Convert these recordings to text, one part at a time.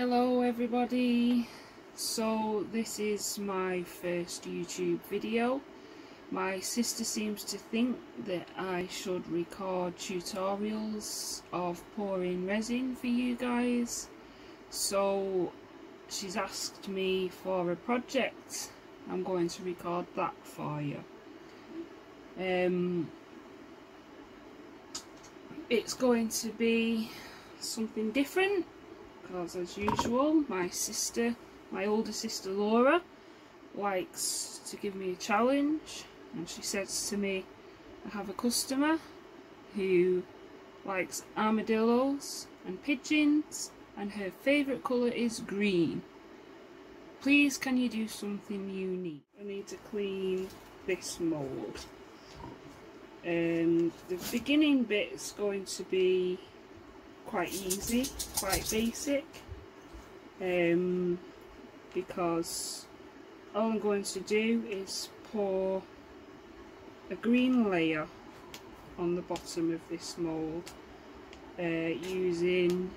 Hello everybody, so this is my first YouTube video. My sister seems to think that I should record tutorials of pouring resin for you guys. So she's asked me for a project. I'm going to record that for you. Um, it's going to be something different because as usual my sister, my older sister Laura likes to give me a challenge and she says to me I have a customer who likes armadillos and pigeons and her favourite colour is green. Please can you do something unique? I need to clean this mould. Um, the beginning bit is going to be quite easy, quite basic um, because all I'm going to do is pour a green layer on the bottom of this mould uh, using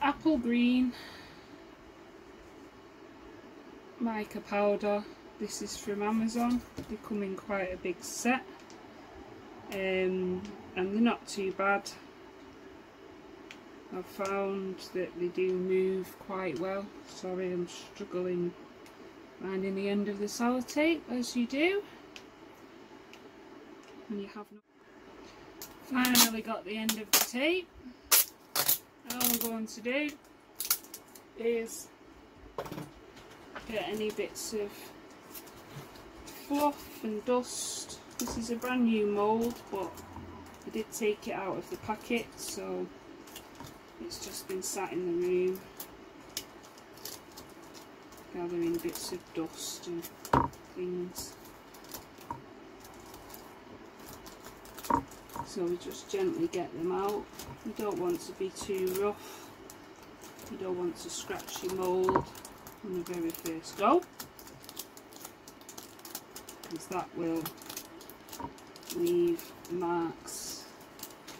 apple green mica powder. This is from Amazon. They come in quite a big set. Um, and they're not too bad. I've found that they do move quite well. Sorry I'm struggling finding the end of the sellotape as you do. And you have finally got the end of the tape. All I'm going to do is get any bits of fluff and dust. This is a brand new mould but I did take it out of the packet so it's just been sat in the room gathering bits of dust and things. So we just gently get them out. You don't want to be too rough. You don't want to scratch your mould on the very first go because that will leave marks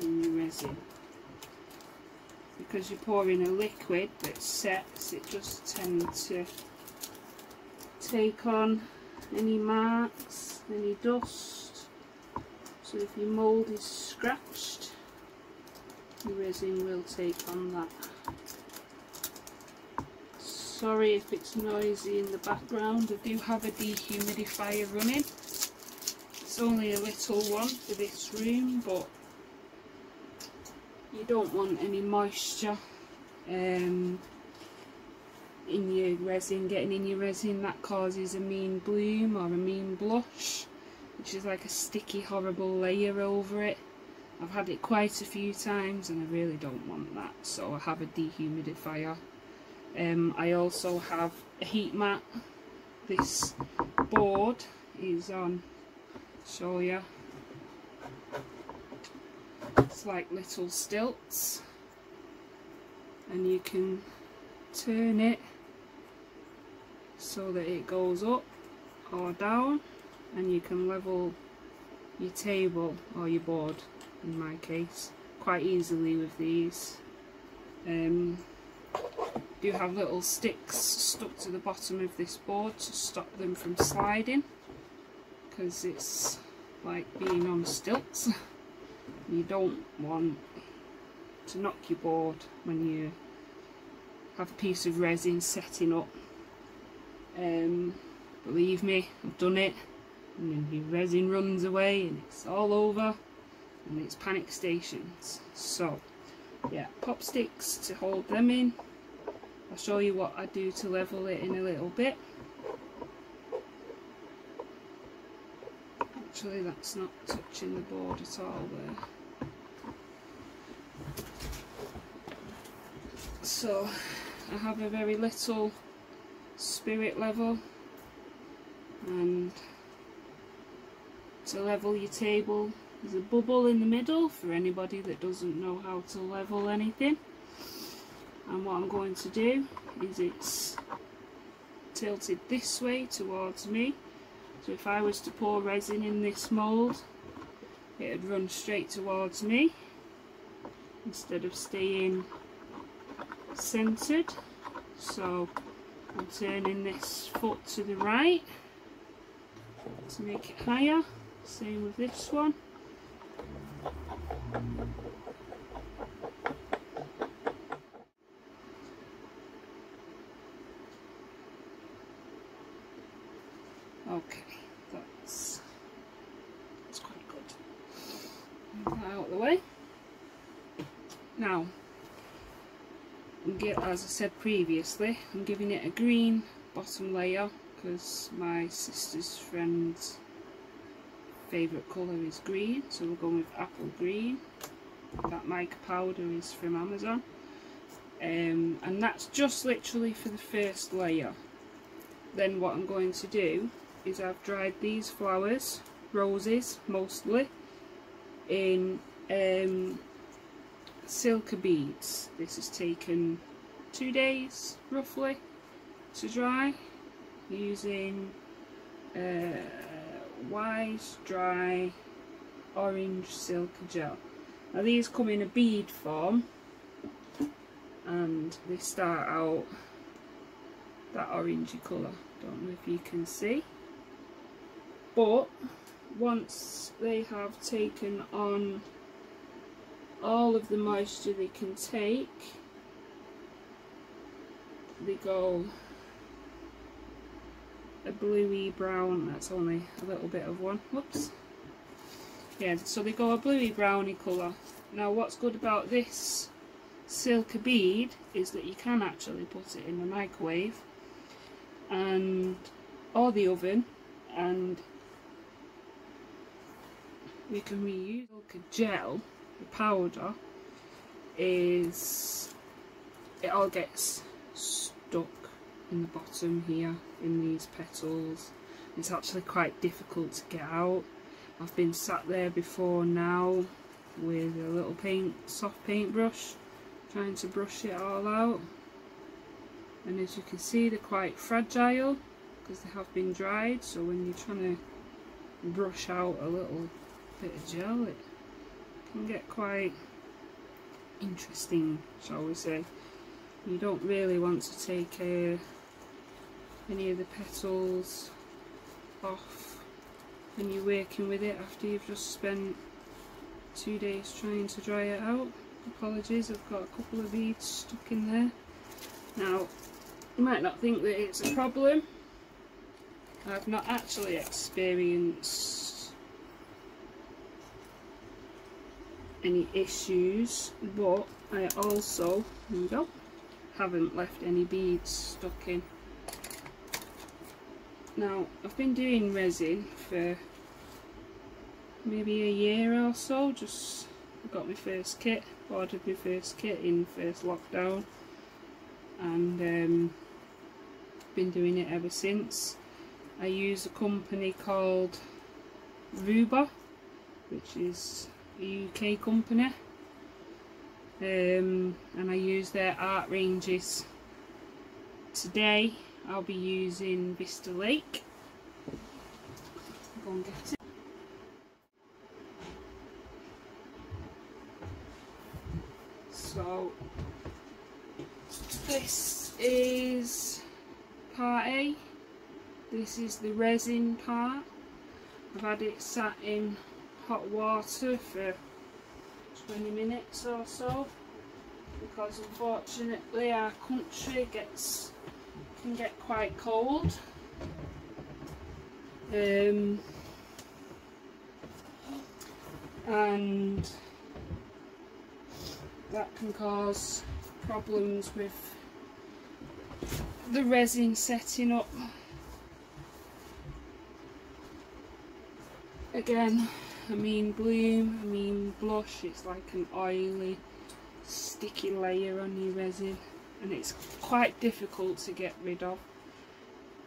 in your resin. Because you're pouring a liquid that sets it just tends to take on any marks any dust. So if your mould is scratched the resin will take on that. Sorry if it's noisy in the background. I do have a dehumidifier running. It's only a little one for this room, but you don't want any moisture um, in your resin, getting in your resin that causes amine bloom or amine blush, which is like a sticky horrible layer over it. I've had it quite a few times and I really don't want that, so I have a dehumidifier. Um, I also have a heat mat. This board is on show you. It's like little stilts. And you can turn it so that it goes up or down. And you can level your table or your board in my case quite easily with these. Um, do have little sticks stuck to the bottom of this board to stop them from sliding because it's like being on stilts. You don't want to knock your board when you have a piece of resin setting up. Um, believe me, I've done it. And then your resin runs away and it's all over and it's panic stations. So, yeah, pop sticks to hold them in. I'll show you what I do to level it in a little bit. Actually that's not touching the board at all there. So I have a very little spirit level and to level your table there's a bubble in the middle for anybody that doesn't know how to level anything and what I'm going to do is it's tilted this way towards me so if I was to pour resin in this mould, it would run straight towards me. instead of staying centered so I'm turning this foot to the right to make it higher same with this one okay that's that's quite good Move that out of the way now get, as I said previously, I'm giving it a green bottom layer because my sister's friend's favourite colour is green, so we're going with apple green. That mica powder is from Amazon. Um, and that's just literally for the first layer. Then what I'm going to do is I've dried these flowers, roses mostly, in um, beads. This has taken two days roughly to dry using uh, Wise Dry Orange Silca Gel. Now these come in a bead form and they start out that orangey colour. Don't know if you can see. But once they have taken on all of the moisture they can take they go a bluey brown that's only a little bit of one whoops. Yeah so we go a bluey browny colour. Now what's good about this silk bead is that you can actually put it in the microwave and or the oven and we can reuse Silca gel. The powder is it all gets stuck in the bottom here in these petals. It's actually quite difficult to get out. I've been sat there before now with a little paint soft paintbrush trying to brush it all out. And as you can see they're quite fragile because they have been dried. So when you're trying to brush out a little bit of gel it can get quite interesting, shall we say. You don't really want to take uh, any of the petals off when you're working with it after you've just spent two days trying to dry it out. Apologies, I've got a couple of beads stuck in there. Now, you might not think that it's a problem. I've not actually experienced any issues but I also here we go haven't left any beads stuck in. Now I've been doing resin for maybe a year or so. Just got my first kit ordered my first kit in first lockdown. And um, been doing it ever since. I use a company called Vuba which is a UK company um, and I use their art ranges. Today I'll be using Vista Lake. Go and get it. So this is part A. This is the resin part. I've had it sat in hot water for 20 minutes or so because unfortunately our country gets can get quite cold. Um, and that can cause problems with the resin setting up. Again I mean bloom, I mean blush, it's like an oily sticky layer on your resin and it's quite difficult to get rid of.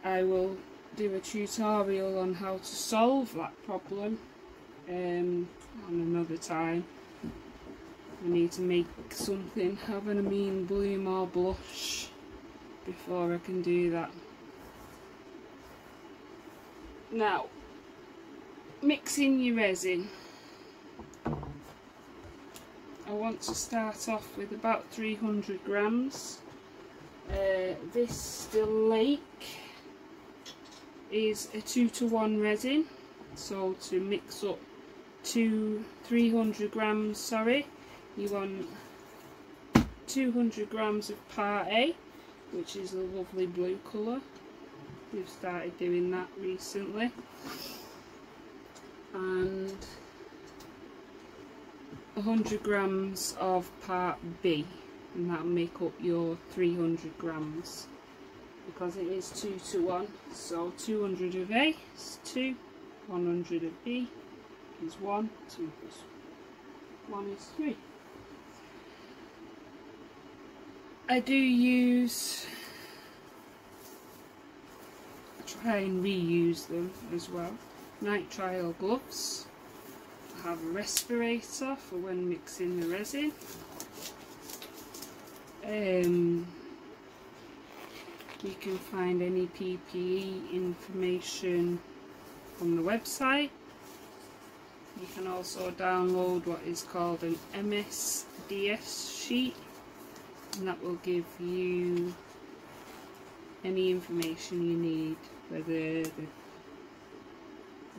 I will do a tutorial on how to solve that problem um, on another time. I need to make something having amine bloom or blush before I can do that. Now, mixing your resin. I want to start off with about 300 grams. Uh, this Vista Lake is a 2 to 1 resin so to mix up two 300 grams sorry you want 200 grams of part A which is a lovely blue colour. We've started doing that recently and 100 grams of part B and that'll make up your 300 grams. Because it is 2 to 1 so 200 of A is 2 100 of B is 1 2 plus 1 is 3 I do use try and reuse them as well nitrile gloves I have a respirator for when mixing the resin um, you can find any PPE information on the website. You can also download what is called an MSDS sheet and that will give you any information you need whether the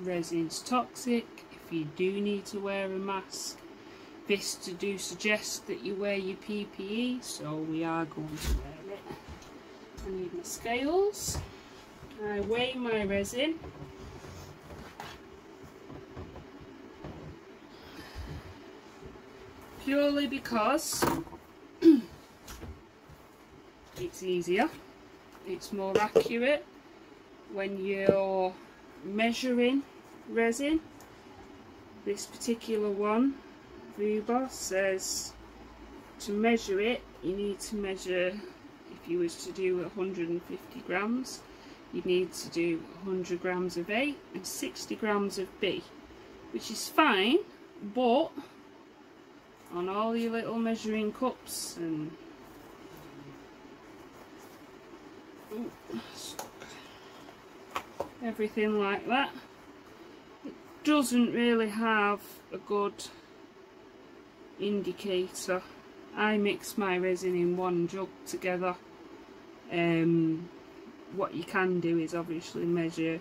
resin's toxic, if you do need to wear a mask. this to do suggest that you wear your PPE so we are going to wear it I need my scales. I weigh my resin. Purely because it's easier, it's more accurate when you're measuring resin. This particular one, Vuba says to measure it you need to measure if you was to do 150 grams you need to do 100 grams of A and 60 grams of B which is fine but on all your little measuring cups and everything like that. It doesn't really have a good indicator. I mix my resin in one jug together. Um, what you can do is obviously measure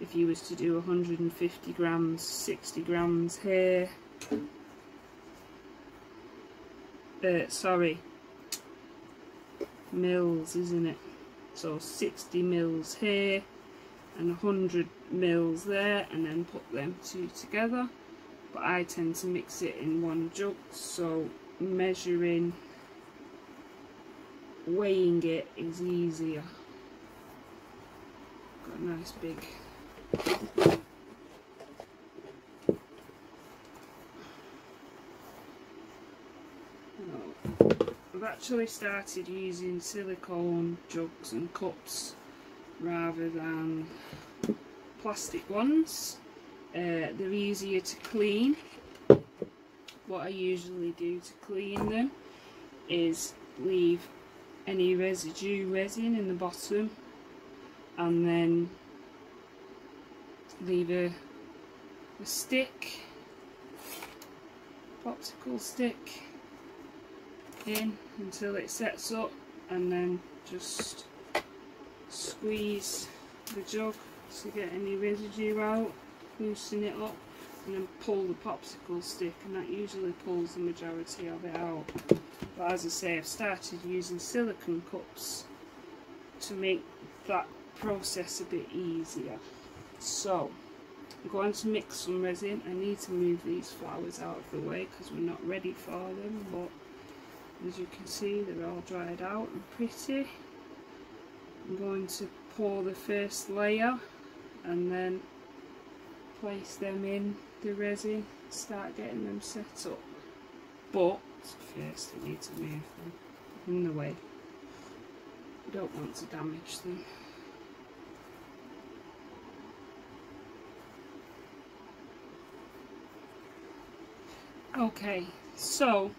if you was to do 150 grams 60 grams here. Uh, sorry. Mils isn't it? So 60 mils here and 100 mils there and then put them two together but I tend to mix it in one jug so measuring weighing it is easier. Got a nice big I've actually started using silicone jugs and cups rather than plastic ones. Uh, they're easier to clean. What I usually do to clean them is leave any residue resin in the bottom and then leave a, a stick popsicle stick in until it sets up and then just squeeze the jug to get any residue out loosen it up and then pull the popsicle stick and that usually pulls the majority of it out. But as I say I've started using silicone cups to make that process a bit easier. So I'm going to mix some resin. I need to move these flowers out of the way because we're not ready for them but as you can see they're all dried out and pretty I'm going to pour the first layer and then place them in the resin start getting them set up. But first I need to move them in the way. I don't want to damage them. Okay so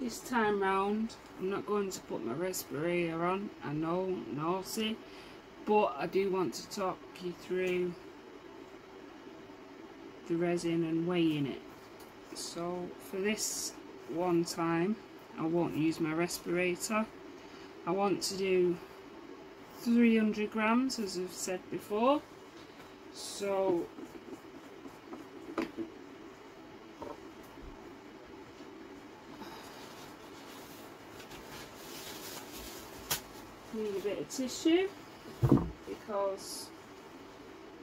this time round I'm not going to put my respirator on. I know naughty. But I do want to talk you through the resin and weighing it. so for this one time I won't use my respirator. I want to do 300 grams as I've said before. So need a bit of tissue because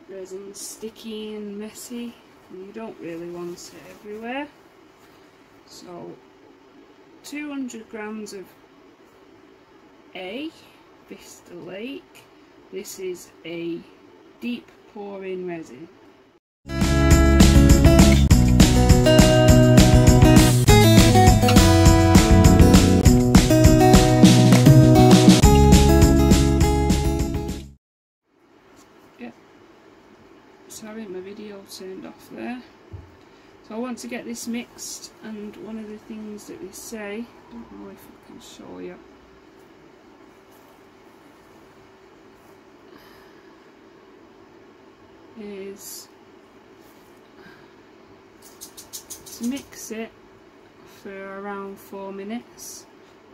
resin's sticky and messy and you don't really want it everywhere. So 200 grams of A Vista Lake. This is a deep pouring resin want to get this mixed and one of the things that they say I don't know if I can show you. Is to mix it for around four minutes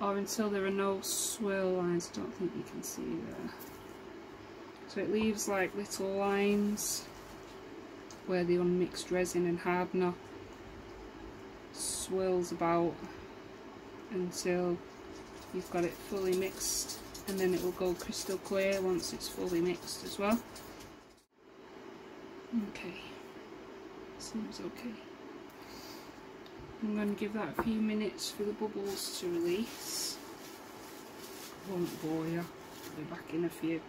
or until there are no swirl lines. I don't think you can see there. So it leaves like little lines where the unmixed resin and hardener swirls about until you've got it fully mixed and then it will go crystal clear once it's fully mixed as well. Okay, seems okay. I'm going to give that a few minutes for the bubbles to release. Won't bore you, I'll be back in a few.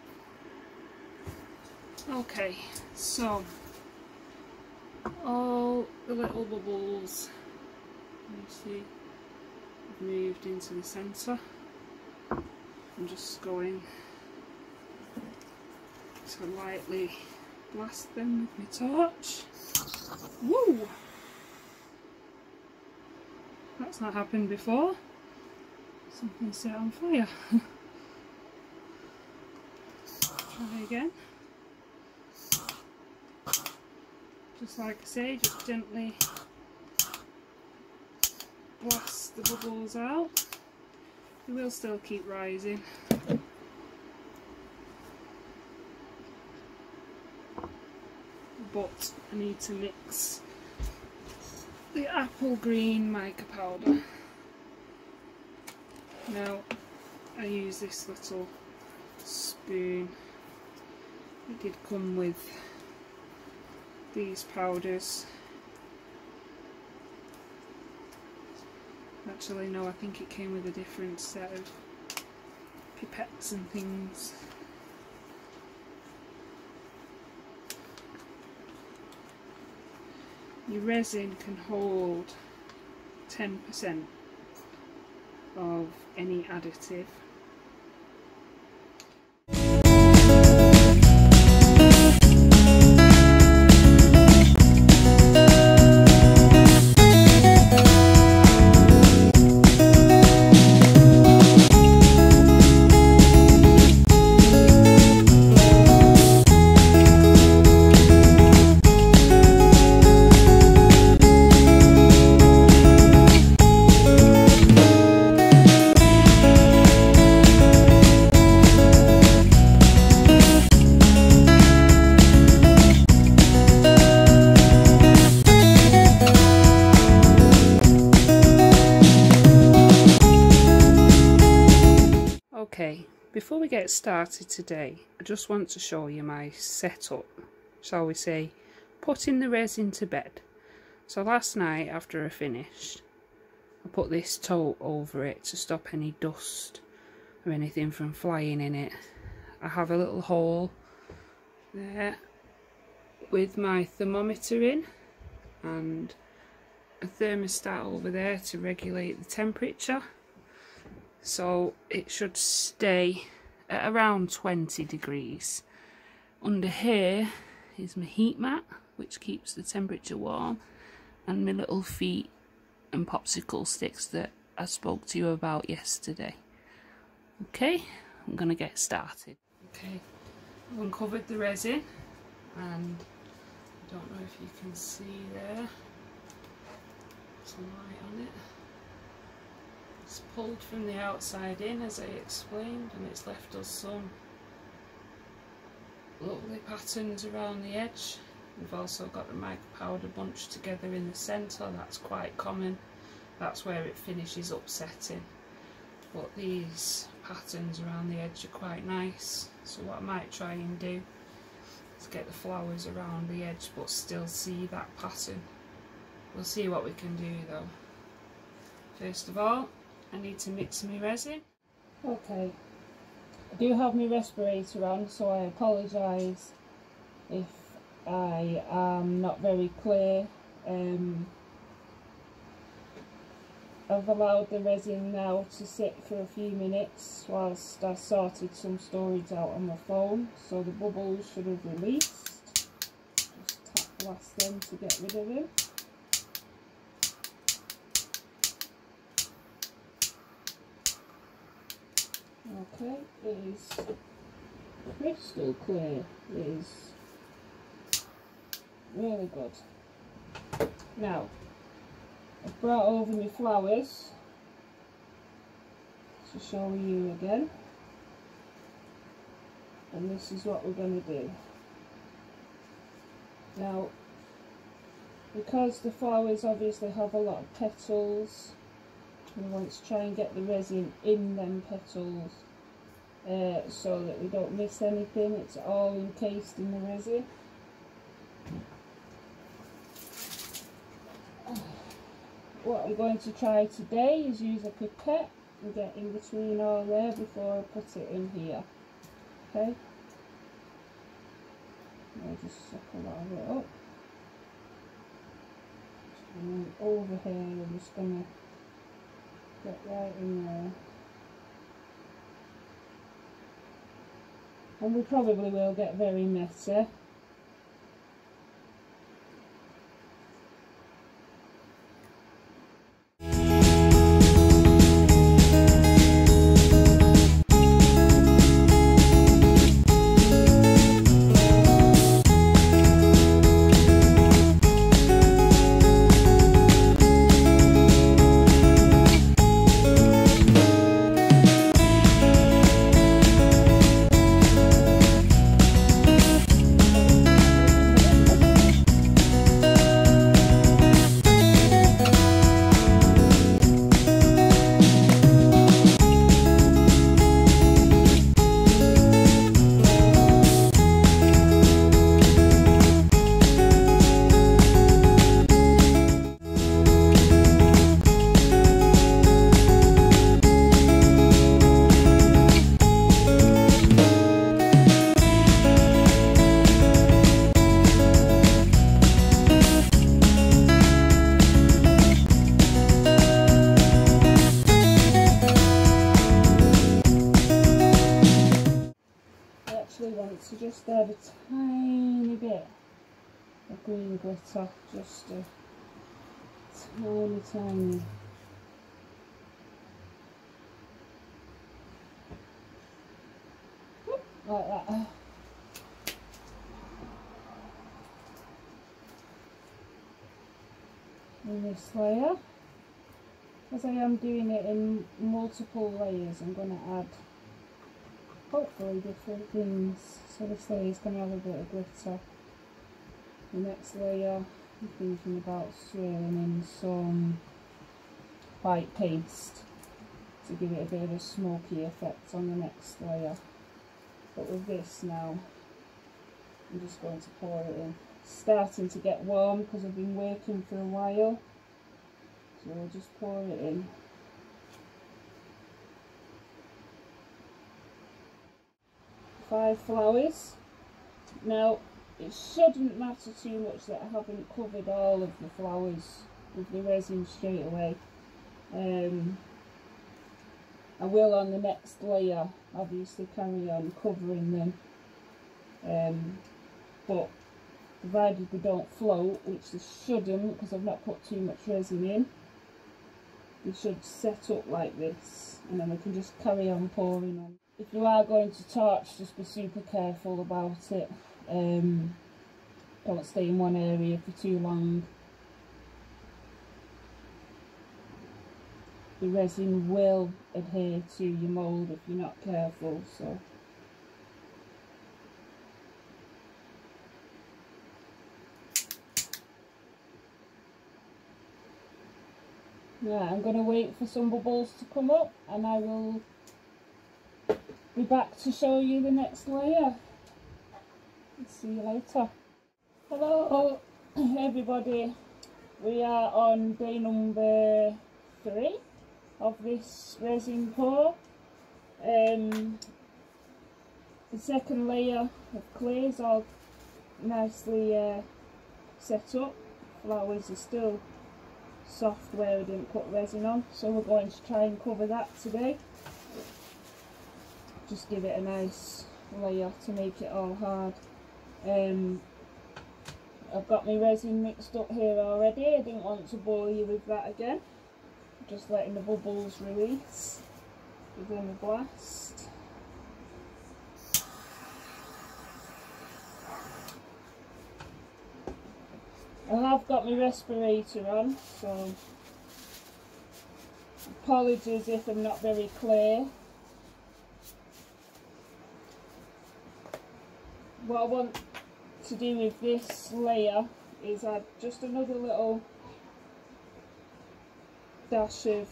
Okay, so all the little bubbles you see I've moved into the centre. I'm just going to lightly blast them with my torch. Woo! That's not happened before. Something set on fire. Try again. Just like I say just gently blast the bubbles out. They will still keep rising. But I need to mix the apple green mica powder. Now I use this little spoon. It did come with these powders. Actually no, I think it came with a different set of pipettes and things. Your resin can hold 10% of any additive started today, I just want to show you my setup, shall we say, putting the resin to bed. So last night after I finished, I put this tote over it to stop any dust or anything from flying in it. I have a little hole there with my thermometer in and a thermostat over there to regulate the temperature so it should stay at around 20 degrees. Under here is my heat mat which keeps the temperature warm and my little feet and popsicle sticks that I spoke to you about yesterday. Okay, I'm to get started. Okay, I've uncovered the resin and I don't know if you can see there. some light on it. It's pulled from the outside in as I explained and it's left us some lovely patterns around the edge. We've also got the mica powder bunched together in the centre, that's quite common. That's where it finishes upsetting. But these patterns around the edge are quite nice. So what I might try and do is get the flowers around the edge but still see that pattern. We'll see what we can do though. First of all, I need to mix my resin. Okay, I do have my respirator on so I apologise if I am not very clear. Um, I've allowed the resin now to sit for a few minutes whilst I sorted some storage out on my phone so the bubbles should have released. Just tap blast them to get rid of them. Okay, it is crystal clear. It is really good. Now, I've brought over my flowers to show you again. And this is what we're going to do. Now, because the flowers obviously have a lot of petals, we want to try and get the resin in them petals uh, so that we don't miss anything. It's all encased in the resin. What I'm going to try today is use a pipette and get in between all there before I put it in here. Okay? I'll just suck a lot of it up. And over here I'm just going to get right in there. And we probably will get very messy. Just a tiny, tiny. Like that. In this layer. As I am doing it in multiple layers, I'm going to add hopefully different things. So this layer is going to have a bit of glitter. The next layer, I'm thinking about swirling in some white paste to give it a bit of a smoky effect on the next layer. But with this now, I'm just going to pour it in. starting to get warm because I've been working for a while. So I'll just pour it in. five flowers. Now, it shouldn't matter too much that I haven't covered all of the flowers with the resin straight away. Um, I will on the next layer obviously carry on covering them um, but provided they don't float which they shouldn't because I've not put too much resin in they should set up like this and then we can just carry on pouring on if you are going to torch, just be super careful about it. Um, don't stay in one area for too long. the resin will adhere to your mould if you're not careful so Yeah, I'm going to wait for some bubbles to come up and I will be back to show you the next layer. See you later. Hello everybody, we are on day number three of this resin pour. Um, the second layer of clay is all nicely uh, set up. Flowers are still soft where we didn't put resin on so we're going to try and cover that today just give it a nice layer to make it all hard um, I've got my resin mixed up here already. I didn't want to bore you with that again. Just letting the bubbles release within the blast. I have got my respirator on, so apologies if I'm not very clear. What I want to do with this layer is add just another little dash of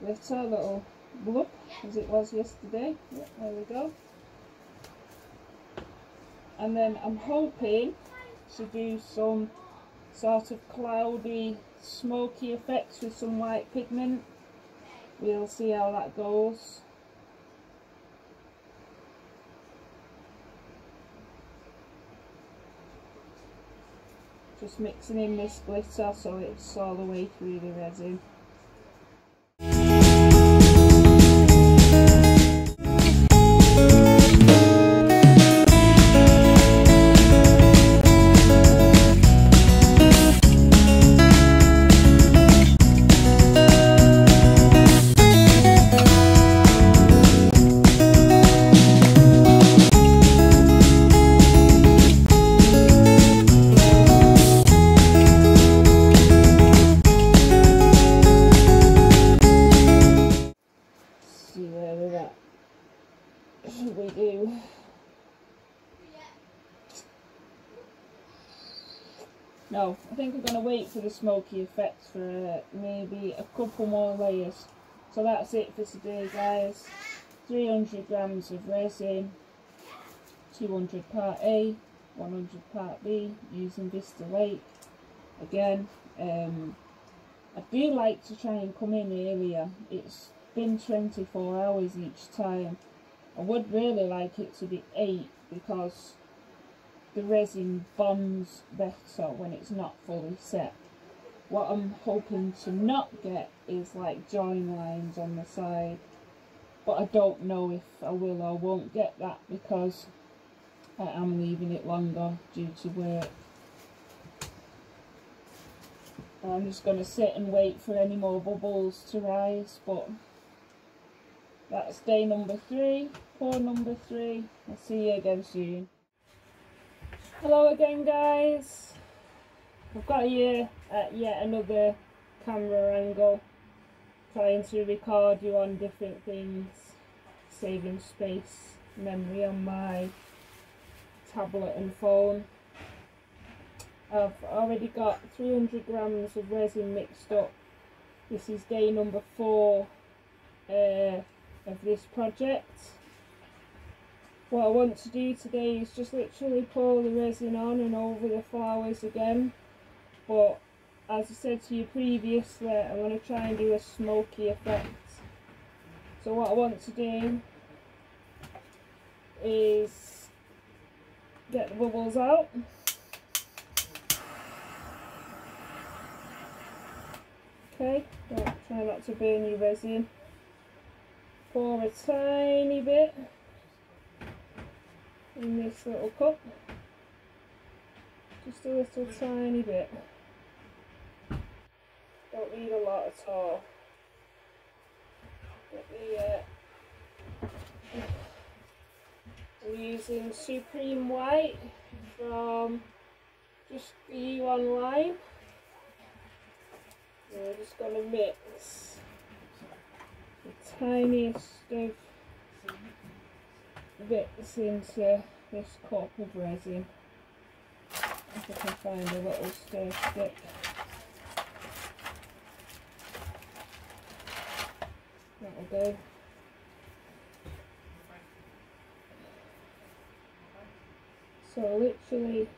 glitter, little blub, as it was yesterday. Yep, there we go. And then I'm hoping to do some sort of cloudy smoky effects with some white pigment we'll see how that goes just mixing in this glitter so it's all the way through the resin smoky effect for maybe a couple more layers. So that's it for today guys. 300 grams of resin, 200 part A, 100 part B using Vista Lake. Again, um, I do like to try and come in earlier. It's been 24 hours each time. I would really like it to be 8 because the resin bonds better when it's not fully set. What I'm hoping to not get is like join lines on the side. But I don't know if I will or won't get that because I am leaving it longer due to work. I'm just going to sit and wait for any more bubbles to rise but that's day number three, pour number three. I'll see you again soon. Hello again guys. I've got here at yet another camera angle trying to record you on different things saving space memory on my tablet and phone. I've already got 300 grams of resin mixed up. This is day number four uh, of this project what I want to do today is just literally pour the resin on and over the flowers again but as I said to you previously I'm going to try and do a smoky effect so what I want to do is get the bubbles out okay don't try not to burn your resin pour a tiny bit in this little cup. Just a little tiny bit. Don't need a lot at all. Get the, uh, I'm using Supreme White from Just For You Online. we're just going to mix the tiniest of bits into this cup of resin if I can find a little stir stick that'll do so literally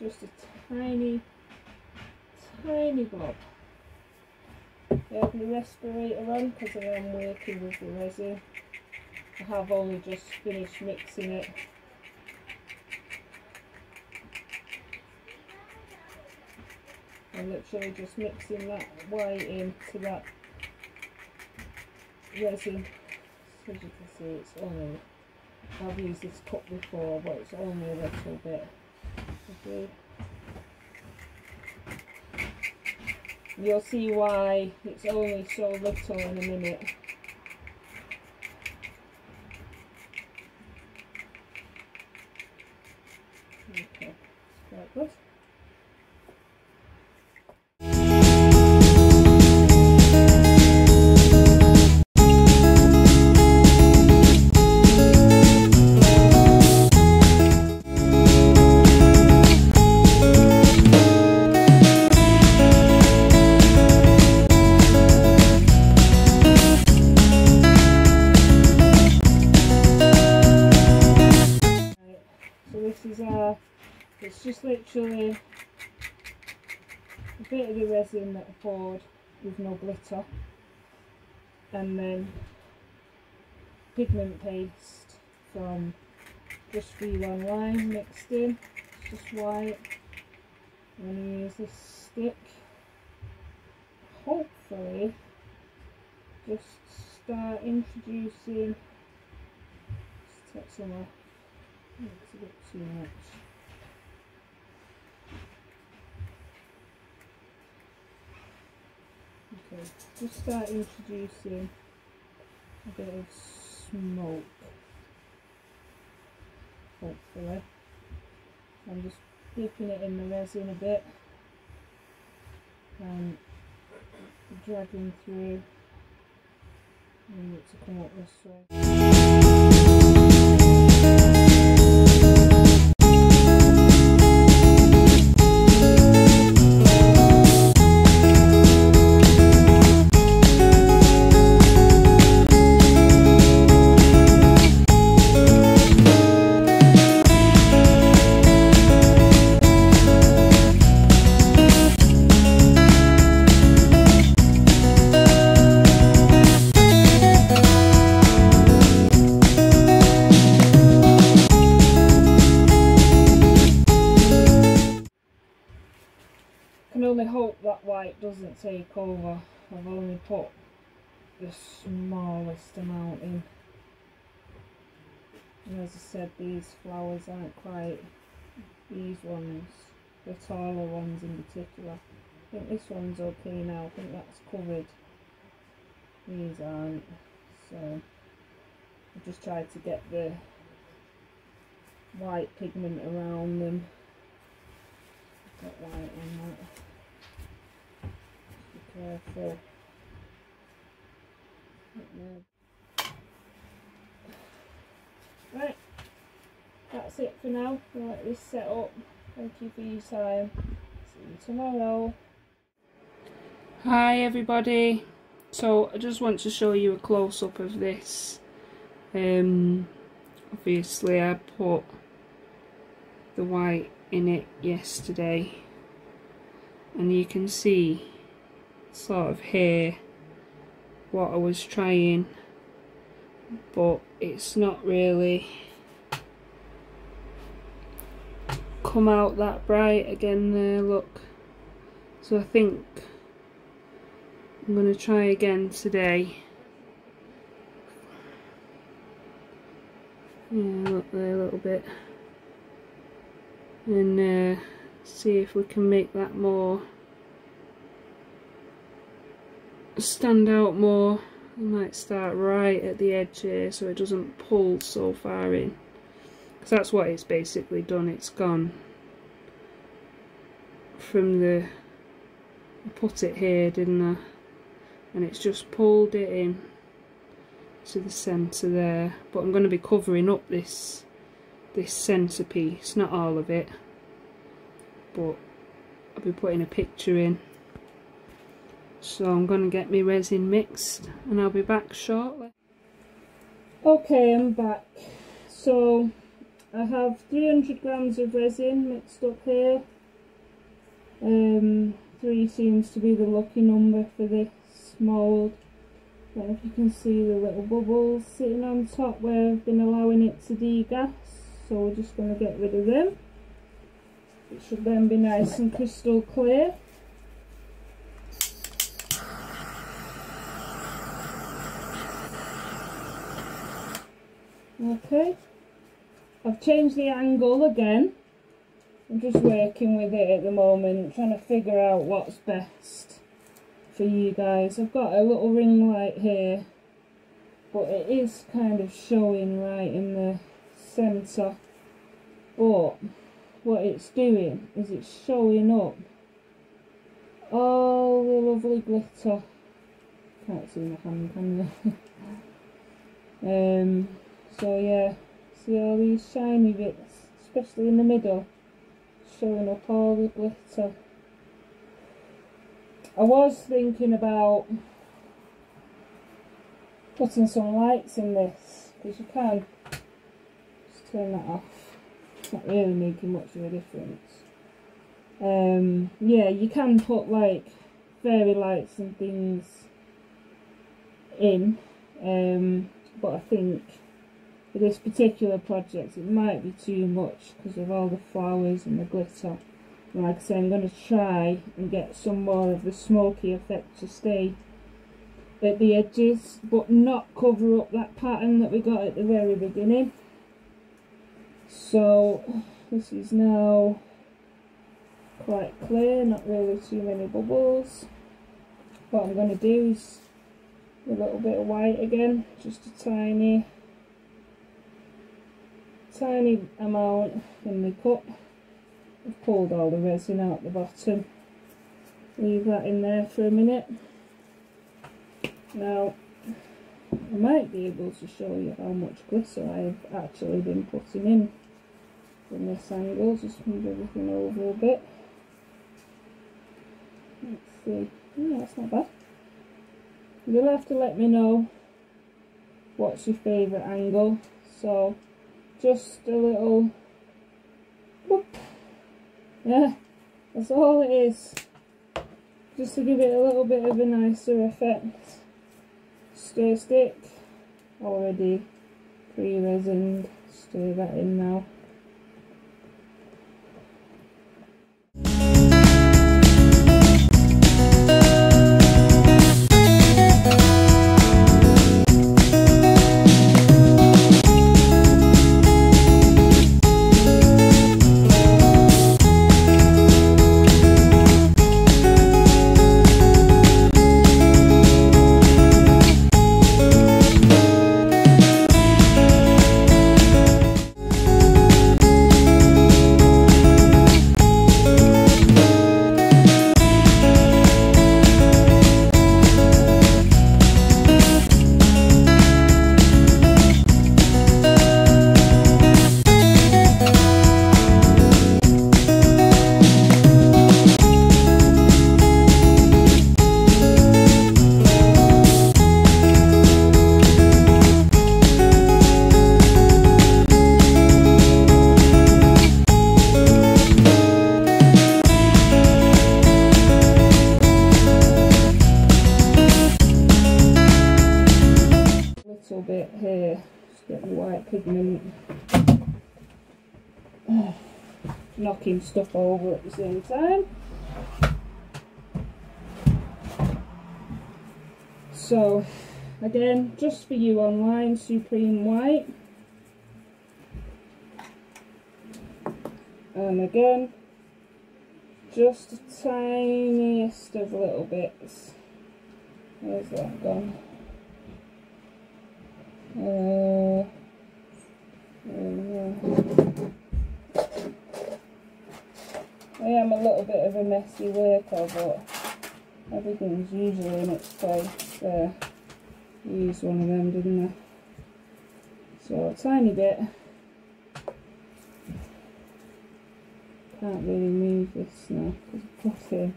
just a tiny tiny bob I have my respirator on because I am working with the resin I have only just finished mixing it. I'm literally just mixing that white into that resin. As you can see it's only, I've used this cup before but it's only a little bit. Okay. You'll see why it's only so little in a minute. Glitter and then pigment paste from Just For You Online mixed in, it's just white. I'm going to use this stick, hopefully just start introducing, just take some off, it's a bit too much. Okay, just start introducing a bit of smoke, hopefully. I'm just dipping it in the resin a bit and dragging through and it to come up this way. White doesn't take over. I've only put the smallest amount in. And as I said, these flowers aren't quite these ones, the taller ones in particular. I think this one's okay now, I think that's covered. These aren't, so I just tried to get the white pigment around them. Got white on that careful. Right, that's it for now. We'll let this set up. Thank you for your time. See you tomorrow. Hi everybody. So I just want to show you a close-up of this. Um, obviously I put the white in it yesterday and you can see sort of hear what I was trying but it's not really come out that bright again there look. So I think I'm going to try again today. Yeah look there a little bit. And uh, see if we can make that more stand out more I might start right at the edge here so it doesn't pull so far in because that's what it's basically done it's gone from the I put it here, didn't I? And it's just pulled it in to the centre there. But I'm going to be covering up this this centre piece not all of it. But I'll be putting a picture in. So I'm going to get my resin mixed and I'll be back shortly. Okay, I'm back. So I have 300 grams of resin mixed up here. Um, three seems to be the lucky number for this mould. And if you can see the little bubbles sitting on top where I've been allowing it to degas. So we're just going to get rid of them. It should then be nice and crystal clear. Okay, I've changed the angle again. I'm just working with it at the moment, trying to figure out what's best for you guys. I've got a little ring light here, but it is kind of showing right in the centre. But what it's doing is it's showing up all the lovely glitter. Can't see my hand, can you? um, so yeah, see all these shiny bits, especially in the middle, showing up all the glitter. I was thinking about putting some lights in this, because you can just turn that off. It's not really making much of a difference. Um, yeah, you can put like fairy lights and things in, um, but I think for this particular project it might be too much because of all the flowers and the glitter. Like I say I'm going to try and get some more of the smoky effect to stay. At the edges but not cover up that pattern that we got at the very beginning. So this is now quite clear not really too many bubbles. What I'm going to do is a little bit of white again just a tiny tiny amount in the cup. I've pulled all the resin out the bottom. Leave that in there for a minute. Now, I might be able to show you how much glitter I've actually been putting in from this angle. Just move everything over a bit. Let's see. Yeah, that's not bad. You'll have to let me know what's your favourite angle. So, just a little whoop. yeah that's all it is. Just to give it a little bit of a nicer effect. Stir stick. Already pre-resined. Stir that in now over at the same time. So, again, just for you online, Supreme White. And again, just the tiniest of little bits. Where's that gone? Uh, little bit of a messy worker, but everything's usually in its place there. Use one of them, didn't I? So a tiny bit. Can't really move this now because I've got.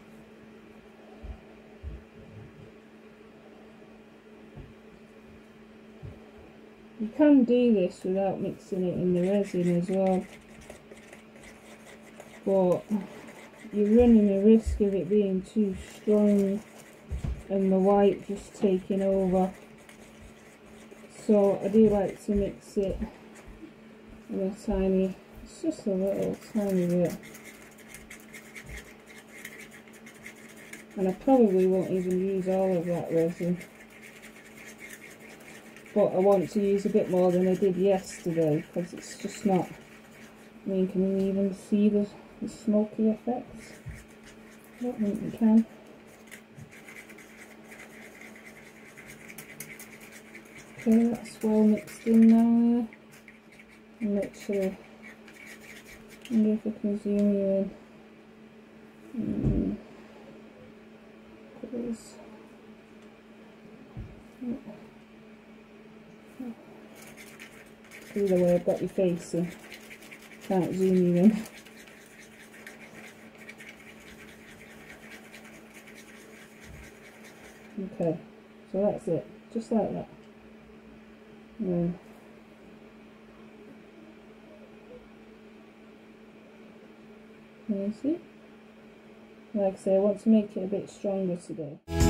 You can do this without mixing it in the resin as well. But you're running a risk of it being too strong and the white just taking over. So I do like to mix it in a tiny, it's just a little tiny bit. And I probably won't even use all of that resin but I want to use a bit more than I did yesterday because it's just not I mean can you even see the, the smoky effects? I don't think you can okay that's well mixed in now sure I wonder if I can zoom you in mm. Either way, I've got your face, so can't zoom you in. Okay, so that's it, just like that. And can you see? Like I say, I want to make it a bit stronger today.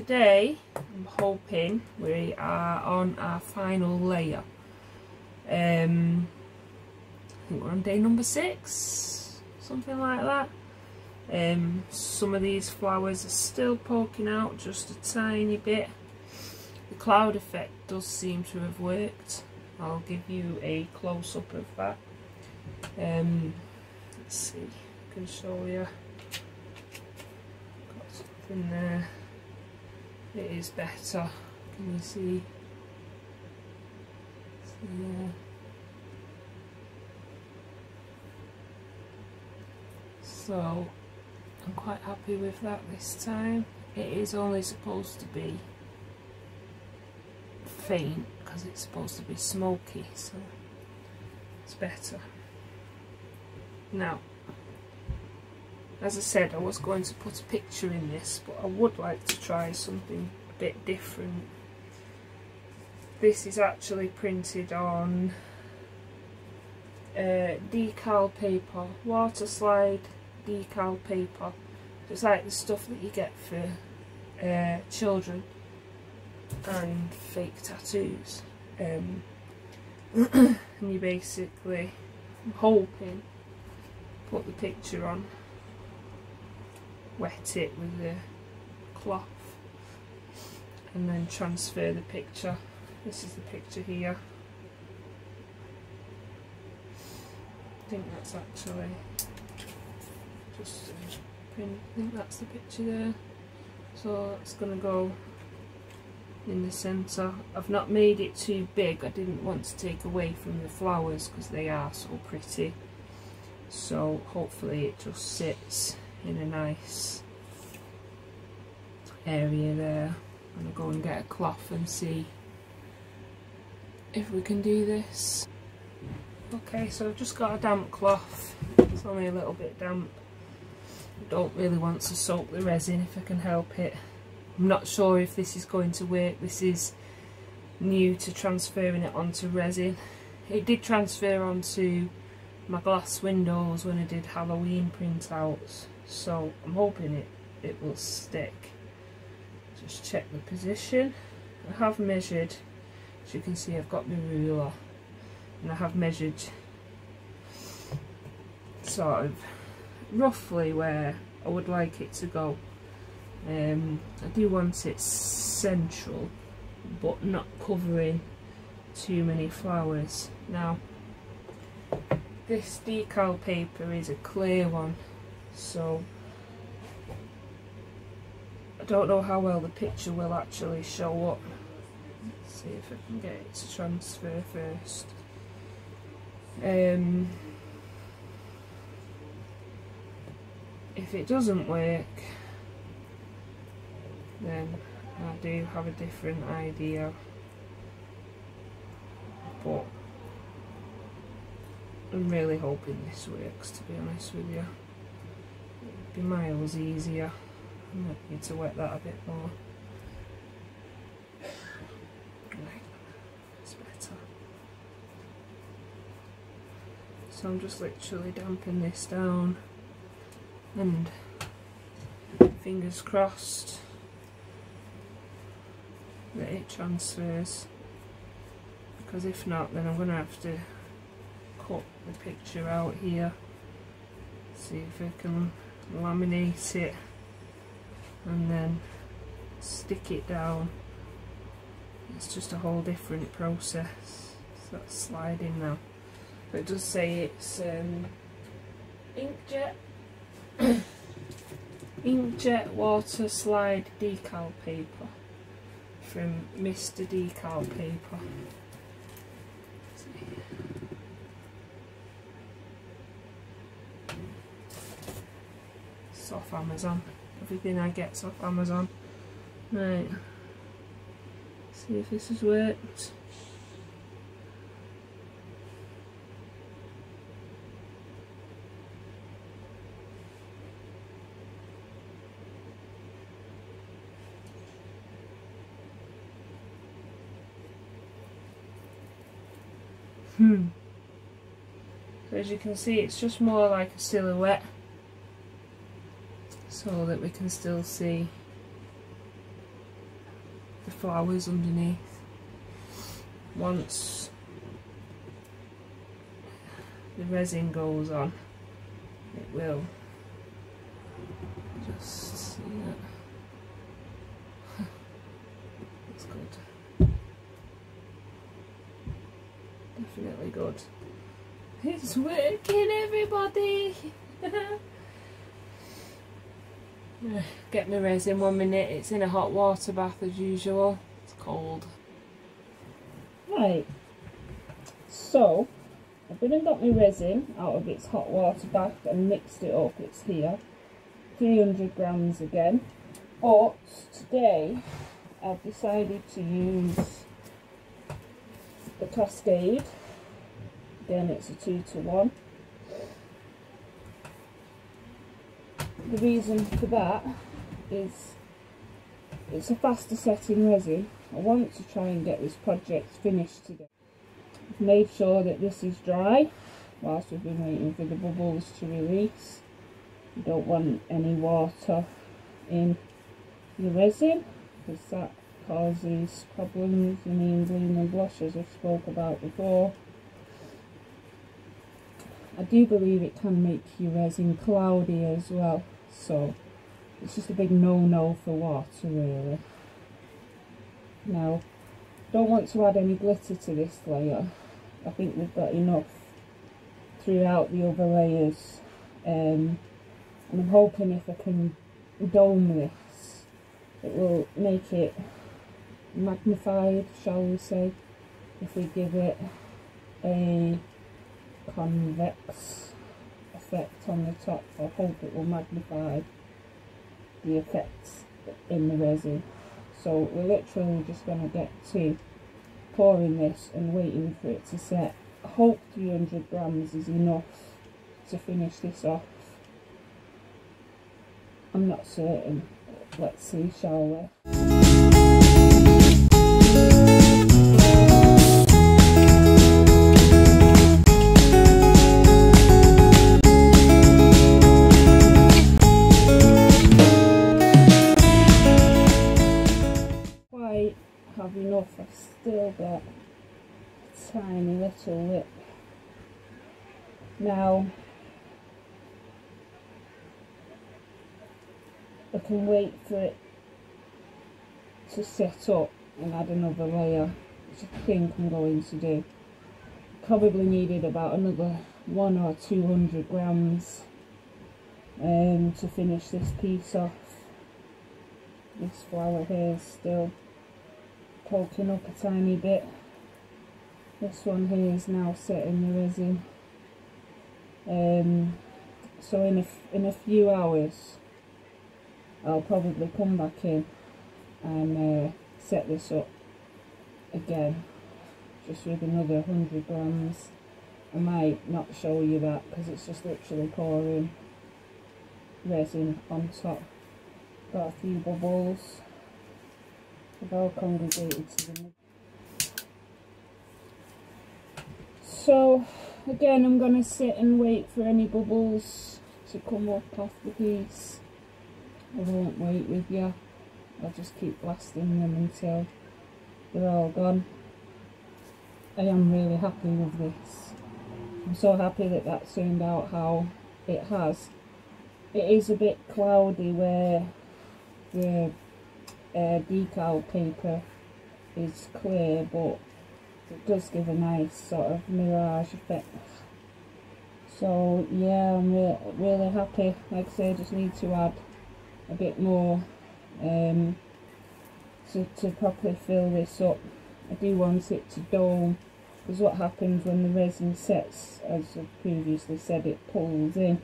Today, I'm hoping we are on our final layer. Um, I think we're on day number six, something like that. Um, some of these flowers are still poking out just a tiny bit the cloud effect does seem to have worked. I'll give you a close-up of that. Um, let's see, I can show you. Got something there. It is better. Can you see? Yeah. So I'm quite happy with that this time. It is only supposed to be faint because it's supposed to be smoky so it's better now as I said I was going to put a picture in this but I would like to try something a bit different. This is actually printed on uh, decal paper water slide decal paper. It's like the stuff that you get for uh, children and fake tattoos. Um, and you basically I'm hoping put the picture on, wet it with the cloth and then transfer the picture. This is the picture here. I think that's actually just print. I think that's the picture there. So it's going to go in the centre. I've not made it too big. I didn't want to take away from the flowers because they are so pretty. So hopefully it just sits in a nice area there. I'm going to go and get a cloth and see if we can do this. Okay, so I've just got a damp cloth. It's only a little bit damp. I don't really want to soak the resin if I can help it. I'm not sure if this is going to work. This is new to transferring it onto resin. It did transfer onto my glass windows when I did Halloween printouts. So I'm hoping it, it will stick. Just check the position. I have measured, as you can see I've got my ruler and I have measured sort of roughly where I would like it to go. Um, I do want it central but not covering too many flowers. Now this decal paper is a clear one so I don't know how well the picture will actually show up. Let's see if I can get it to transfer first. Um, if it doesn't work then I do have a different idea but I'm really hoping this works to be honest with you be miles easier. I might need to wet that a bit more. So I'm just literally damping this down. And fingers crossed that it transfers. Because if not then I'm going to have to cut the picture out here. See if I can laminate it and then stick it down it's just a whole different process so that's sliding now but it does say it's um, inkjet inkjet water slide decal paper from Mr. Decal Paper. It's off Amazon. Everything I get's off Amazon. Right. See if this has worked. Hmm. As you can see it's just more like a silhouette so that we can still see the flowers underneath. Once the resin goes on it will just see that. That's good. Definitely good. It's working everybody! Get my resin one minute, it's in a hot water bath as usual. It's cold. Right, so I've been and got my resin out of its hot water bath and mixed it up, it's here. 300 grams again. But today I've decided to use the Cascade again it's a two to one the reason for that is it's a faster setting resin I want to try and get this project finished today. I've made sure that this is dry whilst we've been waiting for the bubbles to release. You don't want any water in the resin because that causes problems in the bloom and blush as I spoke about before. I do believe it can make your resin cloudy as well so it's just a big no-no for water really. Now don't want to add any glitter to this layer. I think we've got enough throughout the other layers. Um, and I'm hoping if I can dome this it will make it magnified shall we say if we give it a convex effect on the top. I hope it will magnify the effects in the resin. So we're literally just going to get to pouring this and waiting for it to set. I hope 300 grams is enough to finish this off. I'm not certain. Let's see shall we tiny little lip. Now, I can wait for it to set up and add another layer, which I think I'm going to do. Probably needed about another one or two hundred grams um, to finish this piece off. This flower here still poking up a tiny bit. This one here is now set in the resin. Um, so in a, in a few hours I'll probably come back in and uh, set this up again just with another 100 grams I might not show you that because it's just literally pouring resin on top got a few bubbles congregated to the So again I'm going to sit and wait for any bubbles to come up off the piece. I won't wait with you. I'll just keep blasting them until they're all gone. I am really happy with this. I'm so happy that that turned out how it has. It is a bit cloudy where the uh, decal paper is clear but it does give a nice sort of mirage effect. So yeah I'm re really happy. Like I say I just need to add a bit more um, to, to properly fill this up. I do want it to dome because what happens when the resin sets as I previously said it pulls in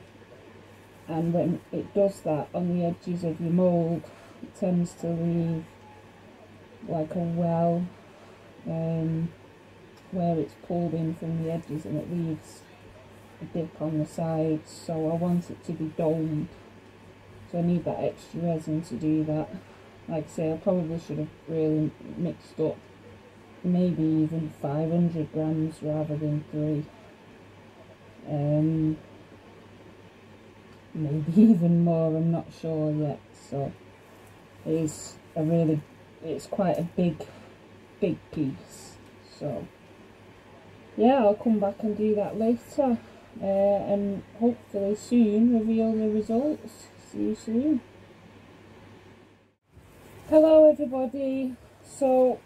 and when it does that on the edges of your mould it tends to leave like a well um, where it's pulled in from the edges and it leaves a dip on the sides so I want it to be domed. So I need that extra resin to do that. Like I say I probably should have really mixed up maybe even 500 grams rather than 3 um, maybe even more I'm not sure yet so is a really it's quite a big big piece so yeah, I'll come back and do that later. Uh, and hopefully soon reveal the results. See you soon. Hello everybody. So,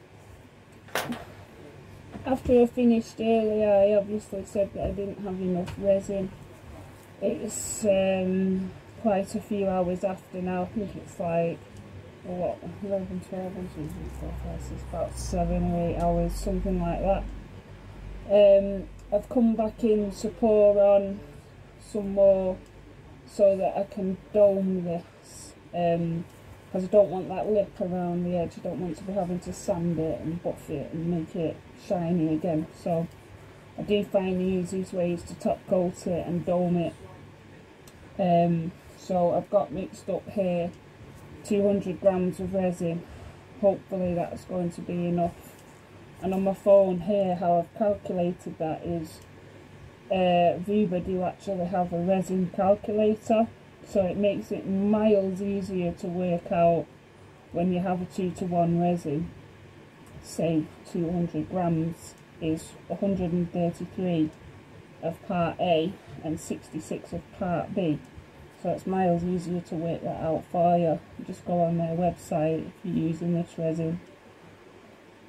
after I finished earlier, I obviously said that I didn't have enough resin. It's um, quite a few hours after now. I think it's like, what, 11, 12, 1, 2, 3, 4, 5, 6, about 7 or 8 hours, something like that. Um, I've come back in to pour on some more so that I can dome this because um, I don't want that lip around the edge. I don't want to be having to sand it and buff it and make it shiny again. So I do find the easiest ways to top coat it and dome it. Um, so I've got mixed up here 200 grams of resin. Hopefully that's going to be enough and on my phone here how I've calculated that is uh, Vuba do actually have a resin calculator so it makes it miles easier to work out when you have a 2 to 1 resin say 200 grams is 133 of part A and 66 of part B. So it's miles easier to work that out for you. just go on their website if you're using this resin.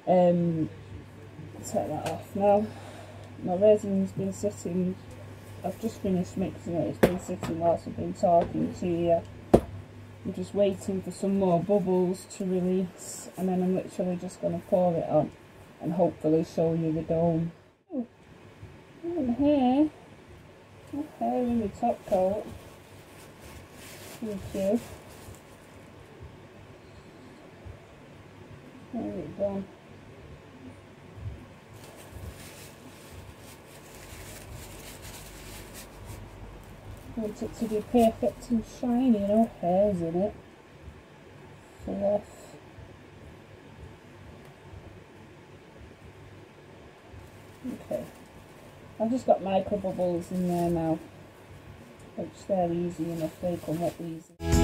Um, take that off now. My resin's been sitting, I've just finished mixing it, it's been sitting whilst I've been talking to you. I'm just waiting for some more bubbles to release and then I'm literally just going to pour it on and hopefully show you the dome. Oh, here, hair in the top coat. Thank. There we go. want it to be perfect and shiny, no hairs in it. Fluff. Okay. I've just got micro bubbles in there now, which they're easy enough, they come up easy.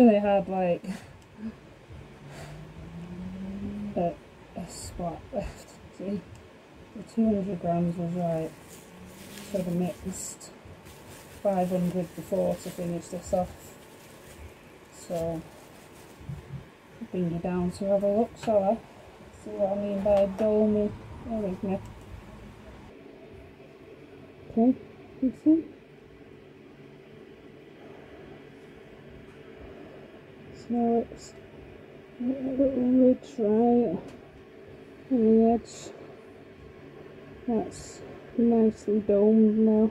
Literally had like a, a spot left. See, the 200 grams was right. Should the mixed 500 before to finish this off. So bring you down to have a look, shall I? See what I mean by a domey. There with me. Okay, you see? Little ridge right on the edge. That's nicely domed now.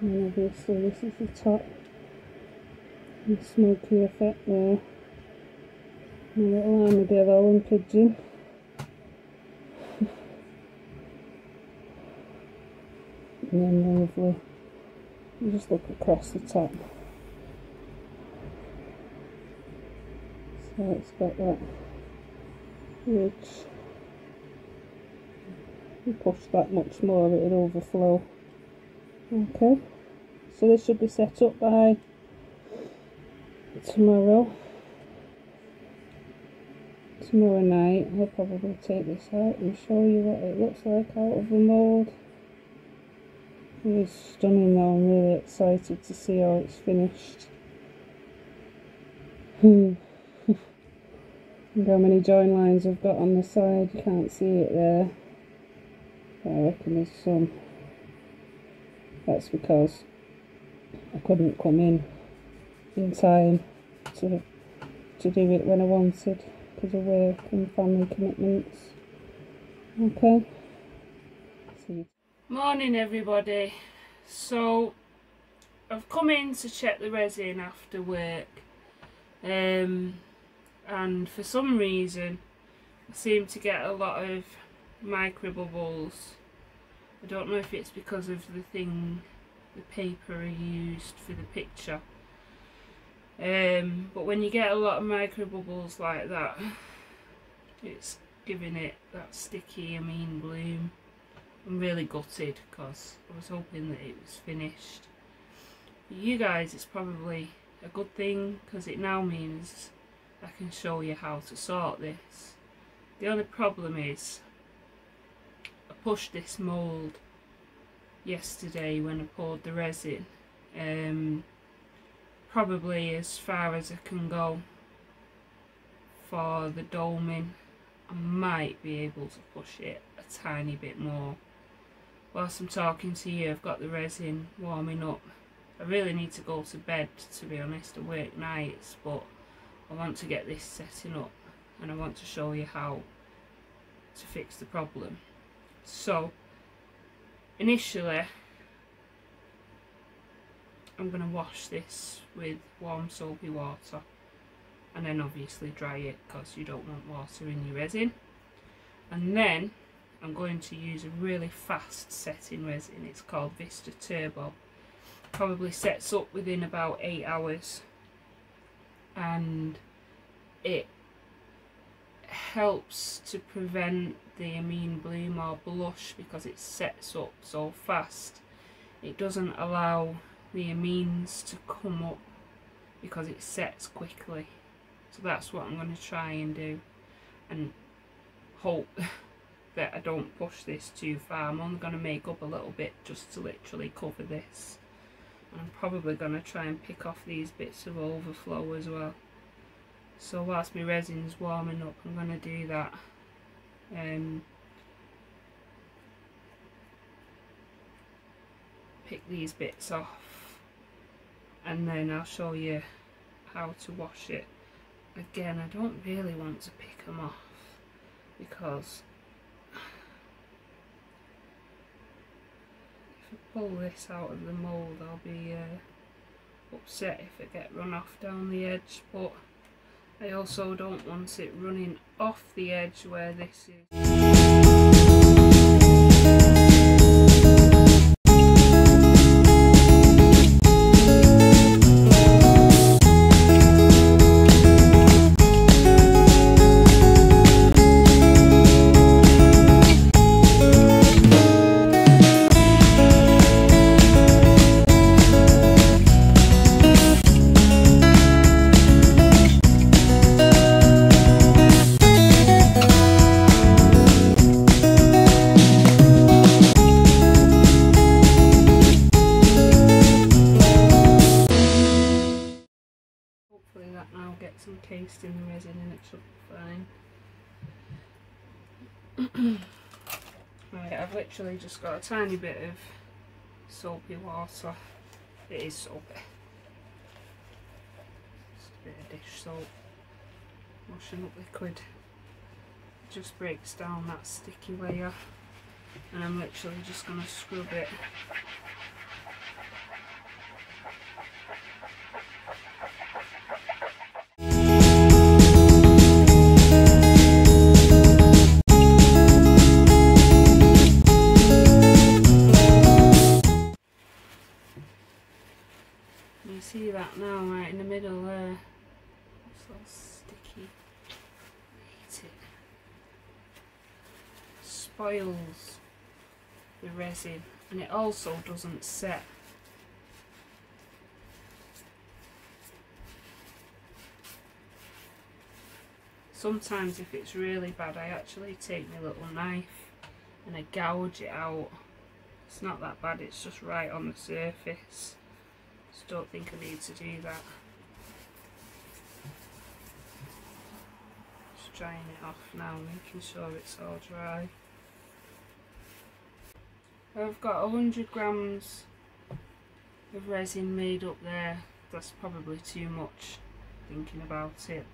And obviously this is the top and smoky effect there. A little armadillo and pigeon. and then lovely. You just look across the top. So it's got that ridge. You push that much more, it'll overflow. Okay, so this should be set up by tomorrow tomorrow night I'll probably take this out and show you what it looks like out of the mould it's stunning though I'm really excited to see how it's finished hmm. And how many join lines I've got on the side you can't see it there I reckon there's some that's because I couldn't come in in time to, to do it when I wanted because of work and family commitments. Okay. Morning everybody. So I've come in to check the resin after work um, and for some reason I seem to get a lot of micro bubbles. I don't know if it's because of the thing, the paper I used for the picture um, but when you get a lot of micro bubbles like that, it's giving it that sticky, I mean, bloom. I'm really gutted because I was hoping that it was finished. For you guys, it's probably a good thing because it now means I can show you how to sort this. The only problem is I pushed this mould yesterday when I poured the resin. Um, probably as far as I can go for the doming. I might be able to push it a tiny bit more. Whilst I'm talking to you, I've got the resin warming up. I really need to go to bed, to be honest. I work nights, but I want to get this setting up and I want to show you how to fix the problem. So, initially, I'm going to wash this with warm soapy water and then obviously dry it because you don't want water in your resin. And then I'm going to use a really fast setting resin. It's called Vista Turbo. Probably sets up within about 8 hours and it helps to prevent the amine bloom or blush because it sets up so fast. It doesn't allow the amines to come up because it sets quickly. So that's what I'm going to try and do and hope that I don't push this too far. I'm only going to make up a little bit just to literally cover this I'm probably going to try and pick off these bits of overflow as well. So whilst my resin's warming up I'm going to do that. Um, pick these bits off and then I'll show you how to wash it. Again I don't really want to pick them off because Pull this out of the mould I'll be uh, upset if it get run off down the edge but I also don't want it running off the edge where this is. Tiny bit of soapy water. It is soapy. Just a bit of dish soap. Washing up liquid. Just breaks down that sticky layer. And I'm literally just going to scrub it see that now, right in the middle there. It's all sticky. Hate it. Spoils the resin and it also doesn't set. Sometimes if it's really bad I actually take my little knife and I gouge it out. It's not that bad, it's just right on the surface. Just don't think I need to do that. Just drying it off now, making sure it's all dry. I've got 100 grams of resin made up there. That's probably too much thinking about it,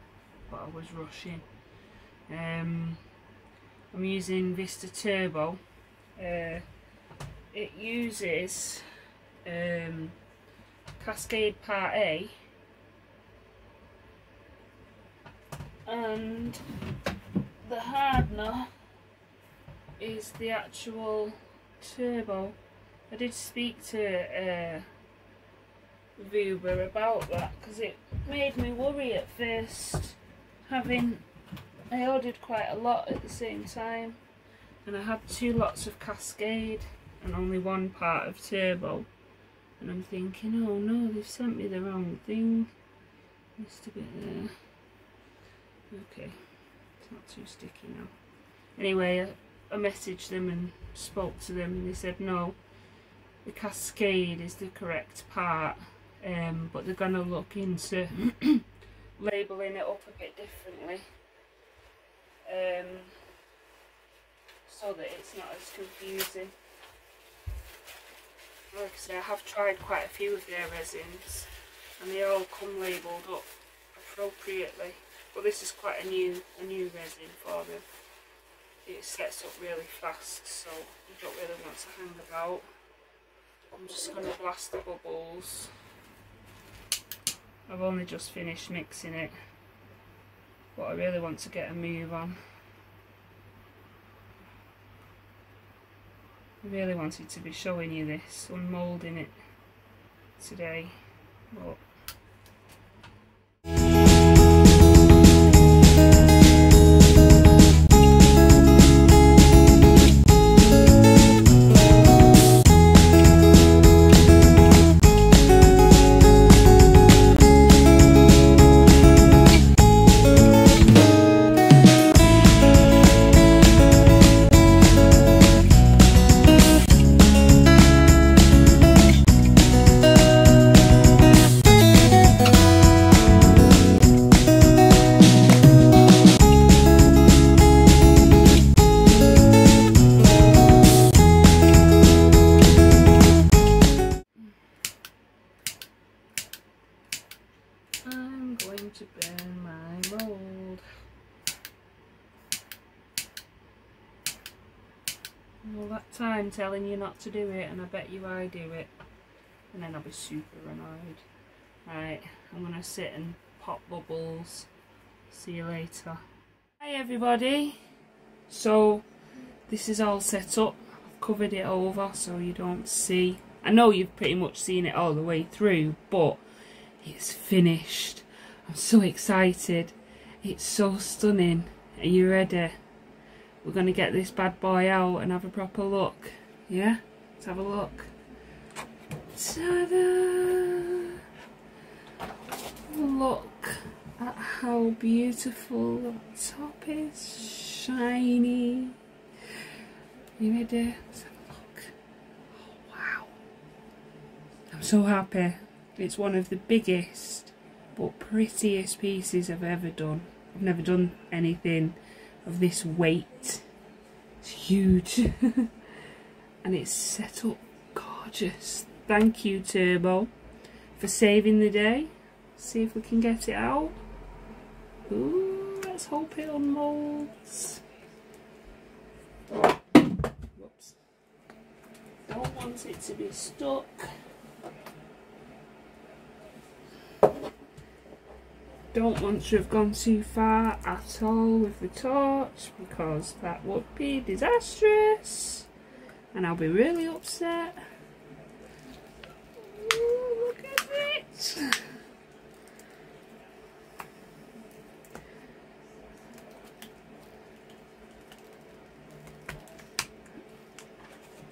but I was rushing. Um, I'm using Vista Turbo. Uh, it uses um, Cascade Part A and the hardener is the actual turbo. I did speak to uh, about that because it made me worry at first having I ordered quite a lot at the same time and I had two lots of Cascade and only one part of turbo and I'm thinking oh no they've sent me the wrong thing. Missed a bit there. Okay. It's not too sticky now. Anyway I, I messaged them and spoke to them and they said no the cascade is the correct part um, but they're going to look into labelling it up a bit differently um, so that it's not as confusing. Like I say, I have tried quite a few of their resins and they all come labelled up appropriately but this is quite a new a new resin for them. It sets up really fast so you don't really want to hang about. I'm just going to blast the bubbles. I've only just finished mixing it but I really want to get a move on. I really wanted to be showing you this, unmoulding it today but time telling you not to do it and I bet you I do it. And then I'll be super annoyed. Right I'm gonna sit and pop bubbles. See you later. Hi everybody. So this is all set up. I've covered it over so you don't see. I know you've pretty much seen it all the way through but it's finished. I'm so excited. It's so stunning. Are you ready we're going to get this bad boy out and have a proper look. Yeah? Let's have a look. Look at how beautiful the top is. Shiny. You ready? Let's have a look. Oh, wow. I'm so happy. It's one of the biggest but prettiest pieces I've ever done. I've never done anything of this weight. It's huge. and it's set up gorgeous. Thank you Turbo for saving the day. See if we can get it out. Ooh, let's hope it unmolds. Whoops. Don't want it to be stuck. Don't want to have gone too far at all with the torch because that would be disastrous and I'll be really upset. Ooh, look at it!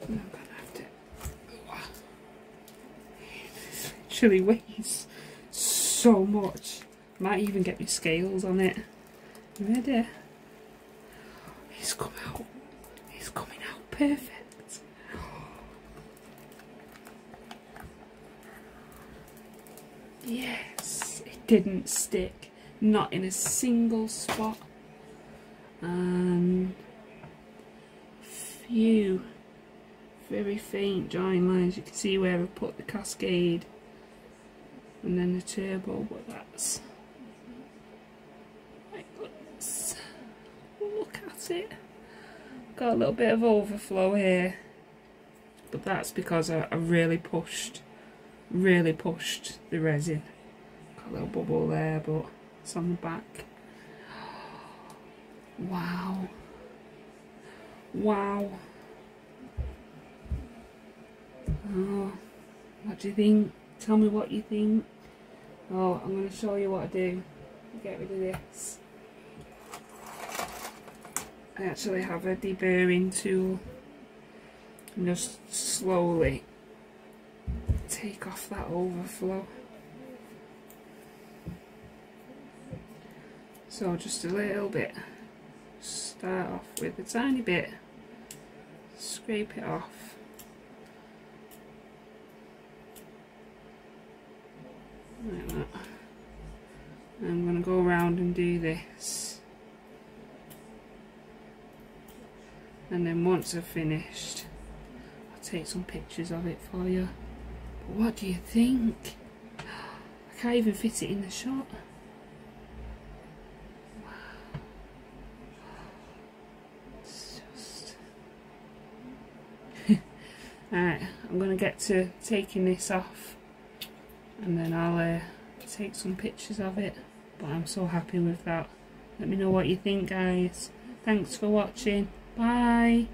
I'm gonna have to. This actually weighs so much. Might even get my scales on it. You ready? It's come out. It's coming out perfect. Yes, it didn't stick. Not in a single spot. And few very faint join lines. You can see where I put the cascade and then the turbo, but that's it. Got a little bit of overflow here. But that's because I, I really pushed, really pushed the resin. Got a little bubble there, but it's on the back. Wow. Wow. Oh, what do you think? Tell me what you think. Oh, I'm going to show you what I do. Get rid of this. I actually have a deburring tool and just slowly take off that overflow. So just a little bit, start off with a tiny bit, scrape it off. Like that. I'm going to go around and do this. And then once I've finished, I'll take some pictures of it for you. But what do you think? I can't even fit it in the shot. Wow. it's just Alright, I'm going to get to taking this off and then I'll uh, take some pictures of it. But I'm so happy with that. Let me know what you think guys. Thanks for watching. Bye.